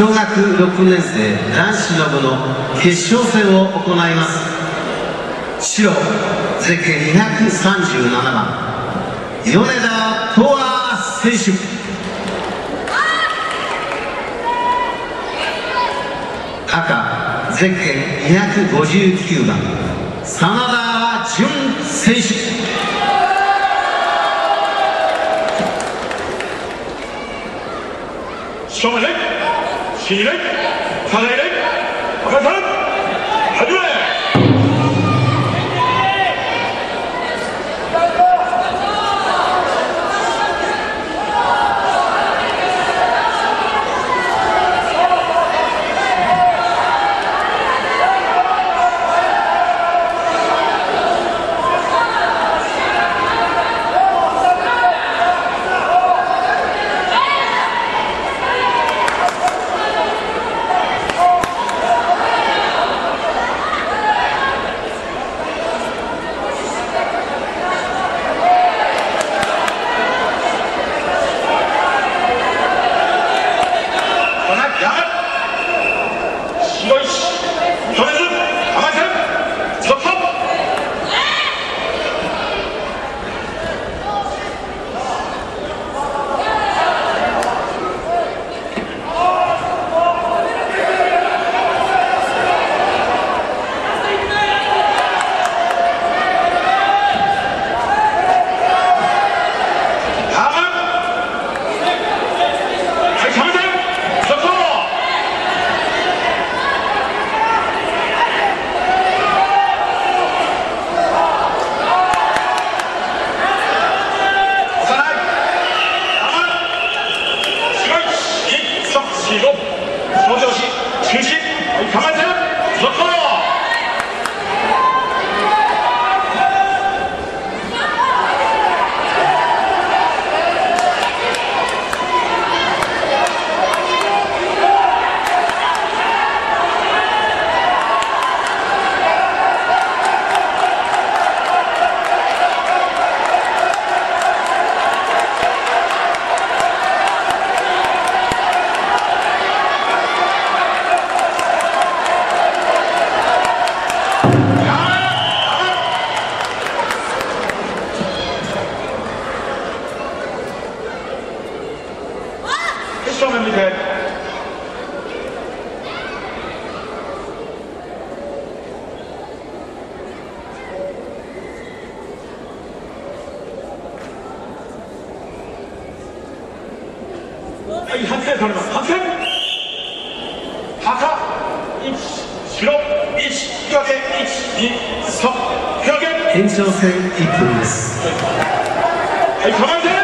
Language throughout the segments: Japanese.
小学6年生男子の部の決勝戦を行います。白ゼッケ237番。米田東亜選手。赤ゼッケン259番。真田純選手。正面。Şiirek, saraylık, bakasın. 즐겁, 소조식, 휴식, 강한 사람, 무조건 はい発生されます。発生。赤1白1引き分け。123引き分け。延長戦1分です。はい構えて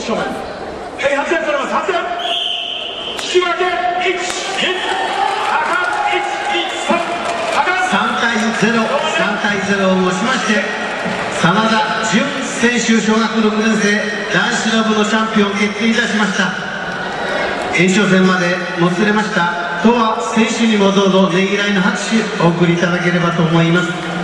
正面はい発電取れます発電引き分け1 2赤1 2 3対０をもしまして真田純選手小学6年生男子の部のチャンピオン決定いたしました。延長戦までもつれましたとは選手にもどうぞねぎらいの拍手お送りいただければと思います。